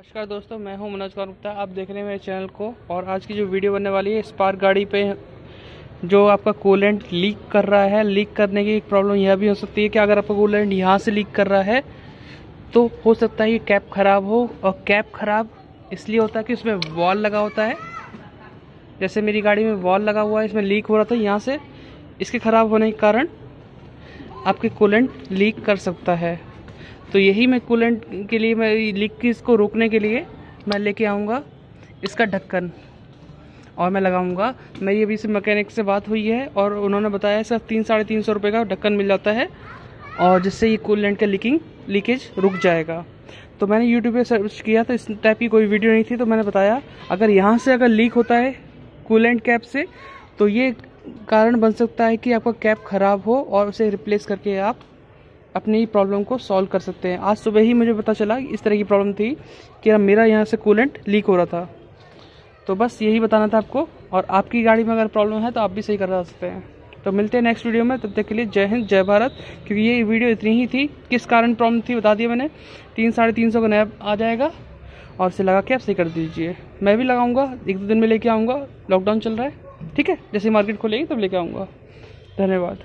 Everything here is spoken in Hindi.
नमस्कार दोस्तों, मैं हूँ मनोज कुमार गुप्ता। आप देख रहे हैं मेरे चैनल को और आज की जो वीडियो बनने वाली है, स्पार्क गाड़ी पे जो आपका कूलेंट लीक कर रहा है, लीक करने की एक प्रॉब्लम यह भी हो सकती है कि अगर आपका कूलेंट यहाँ से लीक कर रहा है तो हो सकता है ये कैप ख़राब हो और कैप ख़राब इसलिए होता है कि उसमें वॉल लगा होता है। जैसे मेरी गाड़ी में वॉल लगा हुआ है, इसमें लीक हो रहा था यहाँ से, इसके ख़राब होने के कारण आपके कूलेंट लीक कर सकता है। तो यही मैं कूलेंट के लिए, मैं लीक इसको रोकने के लिए मैं लेके आऊँगा इसका ढक्कन। और मैं लगाऊँगा। मेरी अभी से मैकेनिक से बात हुई है और उन्होंने बताया सर, तीन, साढ़े तीन सौ रुपये का ढक्कन मिल जाता है और जिससे ये कूलेंट का लीकिंग लीकेज रुक जाएगा। तो मैंने यूट्यूब पे सर्च किया था, इस टाइप की कोई वीडियो नहीं थी तो मैंने बताया, अगर यहाँ से अगर लीक होता है कूलेंट कैप से तो ये कारण बन सकता है कि आपका कैप ख़राब हो और उसे रिप्लेस करके आप अपनी प्रॉब्लम को सॉल्व कर सकते हैं। आज सुबह ही मुझे पता चला इस तरह की प्रॉब्लम थी कि मेरा यहाँ से कूलेंट लीक हो रहा था। तो बस यही बताना था आपको। और आपकी गाड़ी में अगर प्रॉब्लम है तो आप भी सही करा सकते हैं। तो मिलते हैं नेक्स्ट वीडियो में। तब तक के लिए जय हिंद, जय भारत। क्योंकि ये वीडियो इतनी ही थी। किस कारण प्रॉब्लम थी बता दिया मैंने। तीन साढ़े तीन सौ का नया आ जाएगा। और इसे लगा के आप सही कर दीजिए। मैं भी लगाऊँगा। एक दो दिन में लेके आऊँगा। लॉकडाउन चल रहा है। ठीक है? जैसे मार्केट खोलेगी तब लेके आऊँगा। धन्यवाद।